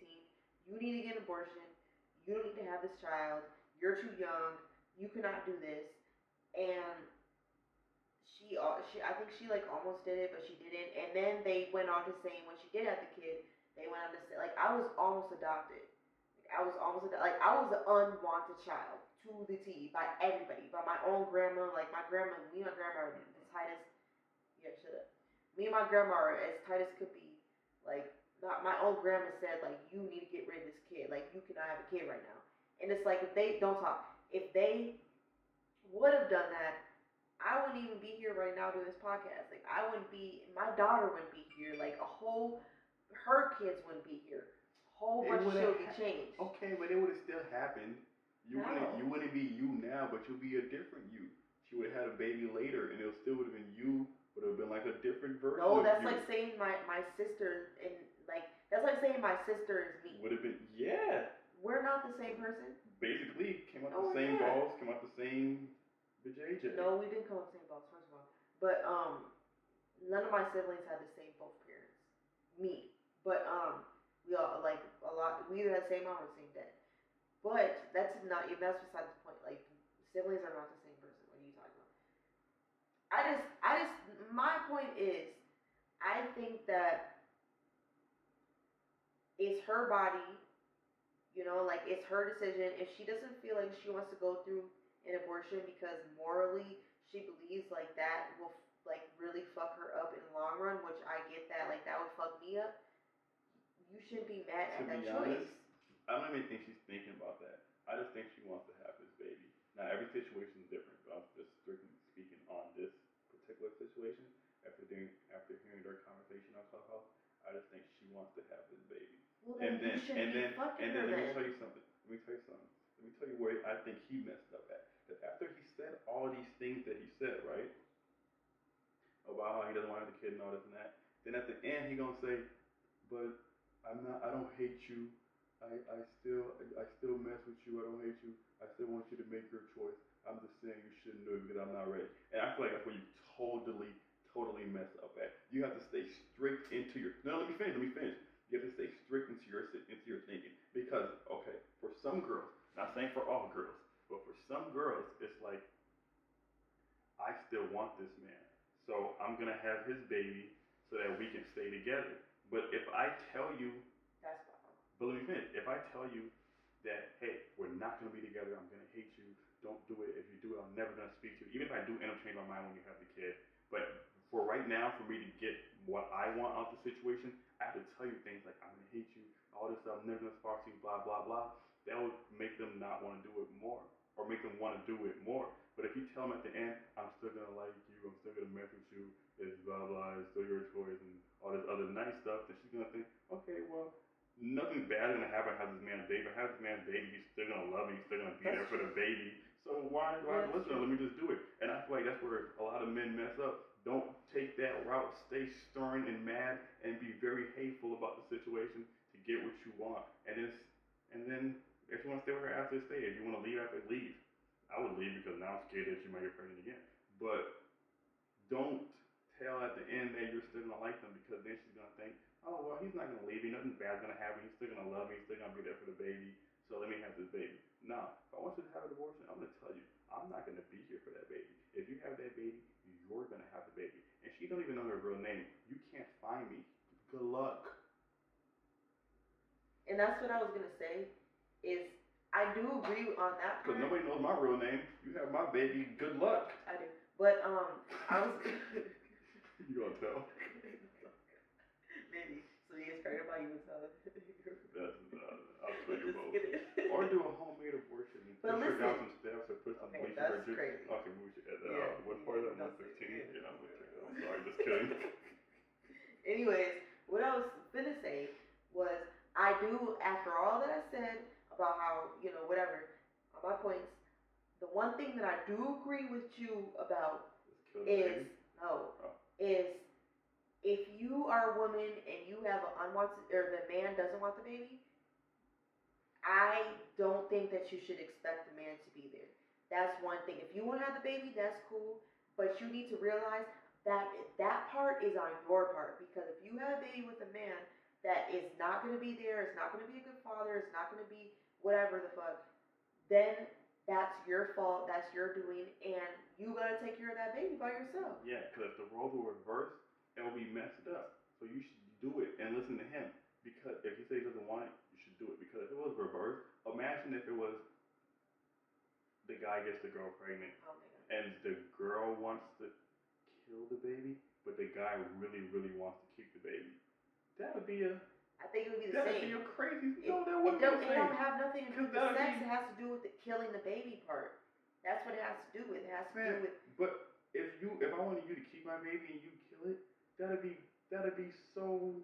You need to get an abortion. You don't need to have this child. You're too young. You cannot do this. And she, she, I think she like almost did it, but she didn't. And then they went on to saying when she did have the kid, they went on to say like I was almost adopted. I was almost. Like I was an unwanted child to the T by everybody, by my own grandma. Like my grandma, me and my grandma are as tight as yeah, shut up. Me and my grandma are as tight as could be. Like not my own grandma said like you need to get rid of this kid. Like you cannot have a kid right now. And it's like if they don't talk, if they would have done that, I wouldn't even be here right now doing this podcast. Like I wouldn't be, my daughter wouldn't be here. Like a whole, her kids wouldn't be here. Whole It bunch of shit would be changed. Okay, but it would have still happened. You No. wouldn't you wouldn't be you now, but you'll be a different you. She would have had a baby later, and it still would have been you, would have been like a different version. No, that's you. like saying my my sister and like that's like saying my sister is me. would have been yeah. We're not the same person. Basically, came out Oh, the same yeah. balls, came out the same vajayjay. No, we didn't come up the same box first of all. But um, none of my siblings had the same both parents. Me, but um, we all like a lot. We either had the same mom or the same dad. But that's not even that's besides the point. Like siblings are not the same person. What are you talking about? I just, I just, my point is, I think that it's her body. You know, like it's her decision. If she doesn't feel like she wants to go through an abortion because morally she believes like that will like really fuck her up in the long run, which I get that, like that would fuck me up. You shouldn't be mad To at that be choice. honest, I don't even think she's thinking about that. I just think she wants to have this baby. Now every situation is different, but I'm just strictly speaking on this particular situation. After doing, after hearing their conversation on Clubhouse, I just think she wants to have this baby. Well, And then then, you shouldn't and be then, and then, let me tell you something. Let me tell you something. Let me tell you where I think he messed up at. Because after he said all these things that he said, right? About how he doesn't want to have the kid and all this and that. Then at the end, he gonna say, "But I'm not. I don't hate you. I, I still, I still mess with you. I don't hate you. I still want you to make your choice. I'm just saying you shouldn't do it because I'm not ready." And I feel like that's where you totally, totally mess up at. You have to stay strict into your. No, let me finish. Let me finish. You have to stay strict into your into your thinking because okay, for some girls, not saying for all girls, but for some girls, it's like I still want this man, so I'm gonna have his baby so that we can stay together. But if I tell you, That's fine. but let me. If I tell you that hey, we're not gonna be together, I'm gonna hate you. Don't do it. If you do it, I'm never gonna speak to you. Even if I do changing my mind when you have the kid, but for right now, for me to get what I want out the situation, I have to tell you things like I'm gonna hate you, all this stuff, I'm never gonna spark you, blah blah blah. That would make them not want to do it more, or make them want to do it more. But if you tell them at the end, I'm still gonna like you, I'm still gonna mess with you, it's blah blah, it's still your choice, and all this other nice stuff, then she's gonna think, okay, well, nothing bad is gonna happen. Have this man a baby, have this man a baby, he's still gonna love me, he's still gonna be That's there for the baby. So why, why that's listen? true. Let me just do it. And I feel way. That's where a lot of men mess up. Don't take that route. Stay stern and mad and be very hateful about the situation to get what you want. And then, and then if you want to stay with her after, stay. If you want to leave after, leave. I would leave because now I'm scared that you might get pregnant again. But don't tell at the end that you're still gonna like them because then she's gonna think, oh well, he's not gonna leave me. Nothing bad's gonna happen. He's still gonna love me. He's still gonna be there for the baby. So let me have this baby. No, if I want you to have an abortion, I'm gonna tell you, I'm not gonna be here for that baby. If you have that baby, you're gonna have the baby. And she don't even know her real name. You can't find me. Good luck. And that's what I was gonna I do agree on that Because nobody knows my real name. You have my baby. Good luck. I do. But um, I was. *laughs* *laughs* You gonna tell? Maybe. So he gets pregnant by you and tell. That's, uh, I'll tell you both. Or do a homemade abortion. But push her down listen. some steps or put some Okay, bleach in that's juice. crazy. Okay, we should add that Yeah, out. What part of that? that's- 115? yeah. I'm gonna check. I'm sorry, just kidding. *laughs* Anyways, what I was gonna say was I do after all that I said about how you know whatever on my points. The one thing that I do agree with you about Just kill the is baby. no Oh. is if you are a woman and you have an unwanted or the man doesn't want the baby, I don't think that you should expect the man to be there. That's one thing. If you want to have the baby, that's cool, but you need to realize that that part is on your part because if you have a baby with a man that is not going to be there, is not going to be a good father, is not going to be whatever the fuck, then that's your fault, that's your doing, and you gotta take care of that baby by yourself. Yeah, because if the roles were reversed, it would be messed up. So you should do it and listen to him. Because if he says he doesn't want it, you should do it. Because if it was reversed, imagine if it was the guy gets the girl pregnant Oh and the girl wants to kill the baby, but the guy really, really wants to keep the baby. That would be a I think it would be the that would same. be a crazy. It, No, that it wouldn't be don't, the it don't have nothing to do with the sex. be- It has to do with the killing the baby part. That's what it has to do with. It has to do Man. with. But if you, if I wanted you to keep my baby and you kill it, that'd be that'd be so.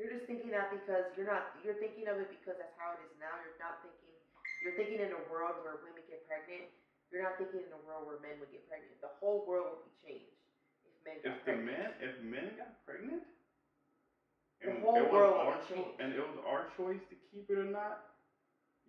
You're just thinking that because you're not. You're thinking of it because that's how it is now. You're not thinking. You're thinking in a world where women get pregnant. You're not thinking in a world where men would get pregnant. The whole world would be changed if men got If the pregnant. man, if men got pregnant, The and whole it was world our would cho- and it was our choice to keep it or not,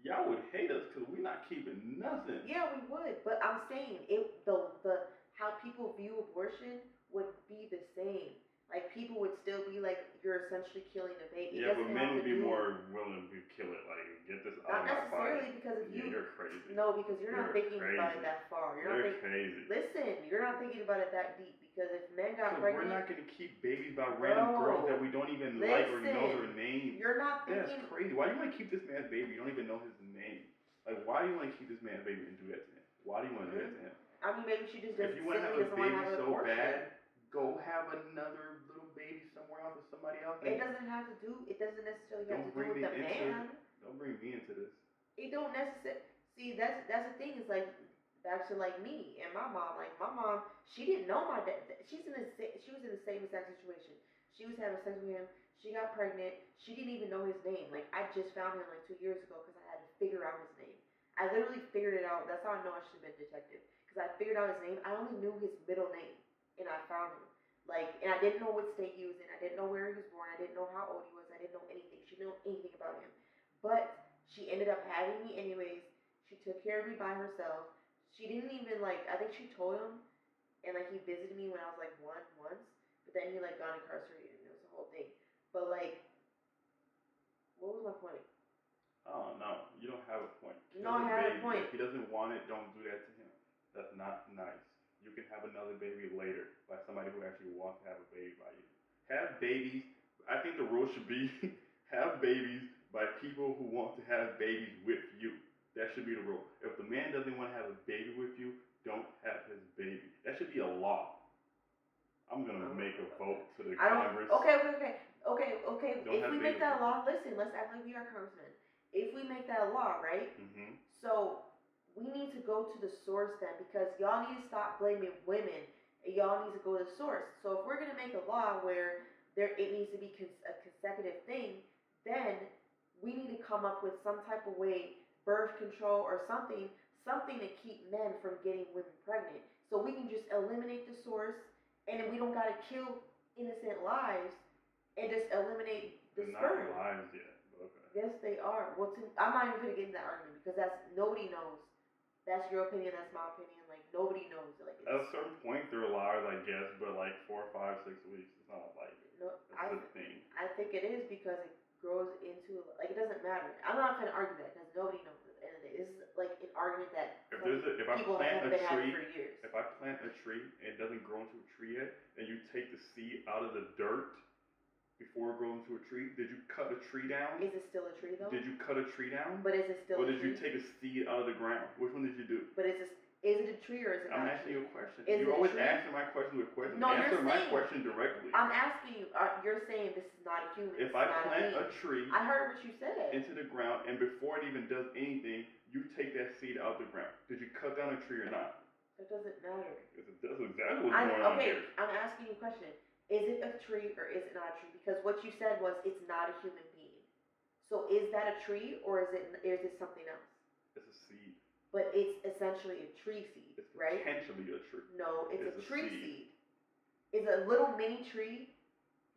y'all would hate us because we're not keeping nothing. Yeah, we would, but I'm saying it. The the how people view abortion would be the same. Like people would still be like, you're essentially killing a baby. It Yeah, but men would be do- more willing to kill it. Like, get this Not out of my necessarily body. because if Yeah, you you're crazy. no, because you're, not You're thinking about it that far. You're, You're not thinking. crazy. Listen, you're not thinking about it that deep because if men got pregnant, we're not gonna keep babies by random No. girls that we don't even like or you know their name. you're not thinking. That's crazy. Why do you want to keep this man's baby? You don't even know his name. Like, why do you want to keep this man's baby and do that to him? Why do you want to do that to him? I mean, maybe she just If doesn't you want to have a to baby have so bad, go have another little baby somewhere else with somebody else. It doesn't have to do. It doesn't necessarily have to do with the into man. Don't bring me into this. it don't necessarily see that's that's the thing It's like back to like me and my mom like my mom she didn't know my dad she's in the she was in the same exact situation she was having sex with him she got pregnant she didn't even know his name like i just found him like two years ago because i had to figure out his name i literally figured it out that's how i know i should have been a detective because i figured out his name i only knew his middle name and i found him like and i didn't know what state he was in i didn't know where he was born i didn't know how old he was i didn't know anything she didn't know anything about him but she ended up having me anyways. She took care of me by herself. She didn't even like I think she told him and like he visited me when I was like one once, but then he like got incarcerated and it was a whole thing. But like what was my point? Oh no, you don't have a point. He No, I have a point. If he doesn't want it, don't do that to him. That's not nice. You can have another baby later by somebody who actually wants to have a baby by you. Have babies. I think the rule should be *laughs* have babies by people who want to have babies with you. That should be the rule. If the man doesn't want to have a baby with you, don't have his baby. That should be a law. I'm gonna Oh. make a vote to the I don't Congress. okay, okay, okay. Okay, okay. Don't if we make that law, listen, let's act like we are congressmen. If we make that a law, right? Mm-hmm. So we need to go to the source then because y'all need to stop blaming women. Y'all need to go to the source. So if we're gonna make a law where there it needs to be cons- a consecutive thing, then we need to come up with some type of way, birth control or something, something to keep men from getting women pregnant. So we can just eliminate the source, and we don't gotta kill innocent lives, and just eliminate the They're not sperm. lives yet. Okay. Yes, they are. Well, to, I'm not even gonna get into that argument because that's nobody knows. That's your opinion. That's my opinion. Like nobody knows. Like At a certain point, they're lives, I guess, but like four, five, six weeks, it's not like no, I that's the thing. I think it is because it grows into like it doesn't matter. I'm not gonna argue that because nobody knows. At the end of the day, this is like an argument that If there's a, if I plant a tree, if I plant a tree and it doesn't grow into a tree yet, and you take the seed out of the dirt before it grows into a tree, did you cut a tree down? Is it still a tree though? Did you cut a tree down? but is it still Or did you take a seed out of the ground? Which one did you do? but is it is it a tree or is it I'm asking you a question. Is you always answer my question with questions. No, you're answer my saying- question directly. I'm asking you. Uh, you're saying this is not a human. if I plant a a tree I heard what you said. into the ground and before it even does anything, you take that seed out of the ground. Did you cut down a tree or not? That doesn't matter. That's exactly what's I'm, going on okay, here. I'm asking you a question. Is it a tree or is it not a tree? Because what you said was it's not a human being. So is that a tree or is it is it something else? It's a seed. But it's essentially a tree seed, It's right? potentially a tree. No, it's, It's a a tree seed. seed. Is a little mini tree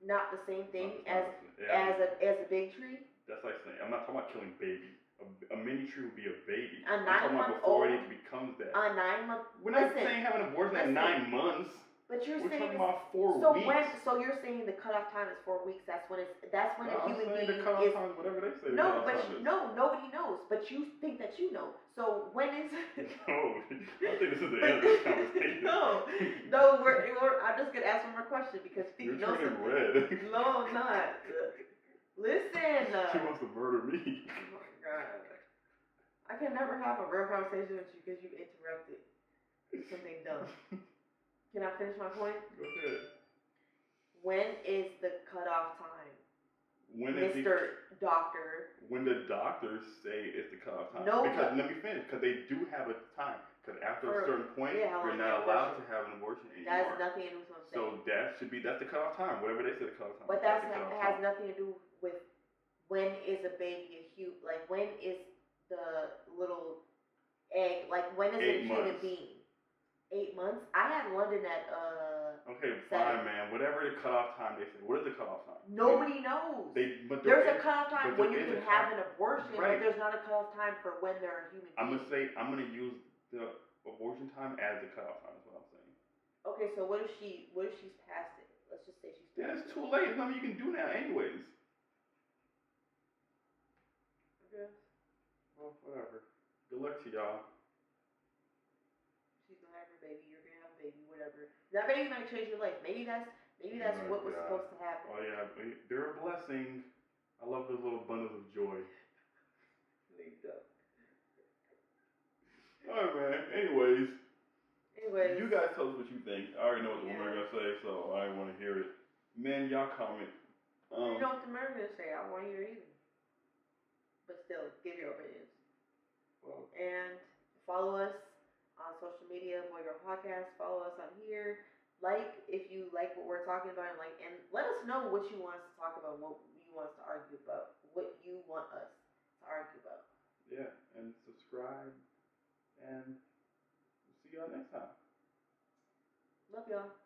not the same thing as yeah, as a as a big tree? that's like saying I'm not talking about killing babies. A, a mini tree would be a baby. A I'm talking about before nine-month-old- it becomes that. A nine month. We're not listen, saying having an abortion at nine months. But you're We're saying talking about four so weeks. when so you're saying the cutoff time is four weeks. That's when it's that's when no, a I'm human being the cutoff is time, whatever they say. No, but you, no, nobody knows. But you think that you know. So when is? *laughs* *laughs* No, I think this is the end of this *laughs* conversation. no, no. We're, we're. I'm just gonna ask one more question because You're you know something. red. No, I'm not. Listen. she wants to murder me. Oh my god. I can never have a real conversation with you because you interrupted something dumb. Can I finish my point? Go ahead. When is the cutoff time, When is the, Doctor? when the doctors say it's the cutoff time? No, because let me finish. Because they do have a time. Because after For- a certain point, yeah, you're not allowed abortion. to have an abortion anymore. That has nothing to do with what I'm saying. So that should be that's the cutoff time. Whatever they say the cutoff time. But that's that's the not, cutoff has nothing to do with when is a baby a human, like when is the little egg, like when is Eight it a human being? Eight months? I had London at, uh, Okay, Seven. fine, man. Whatever the cutoff time they say. What is the cutoff time? nobody knows. They, but there's there a cutoff time when you can have an abortion, Right. but there's not a cutoff time for when they're a human I'm gonna say I'm gonna use the abortion time as the cutoff time. Is what I'm saying. Okay, so what if she, what if she's past it? Let's just say she's Yeah, it's too late. There's nothing you can do now, anyways. Okay. Well, whatever. Good luck to y'all. She's gonna have her baby, you're gonna have a baby, whatever. That baby might change your life. Maybe that's, maybe that's Oh, what was God. supposed to happen. Oh yeah, they're a blessing. I love those little bundles of joy. There you go. All right, man. Anyways, Anyways. you guys tell us what you think. I already know what the women are gonna say, so I want to hear it. Man, y'all comment. Um, you know what the murder gonna say. I want to hear either. But still, give your opinions. well, And follow us on social media, Boy Girl Podcast. Follow us on here. Like if you like what we're talking about, and like, and let us know what you want us to talk about, what you want us to argue about, what you want us to argue about. yeah, and subscribe, and we'll see y'all next time. Love y'all.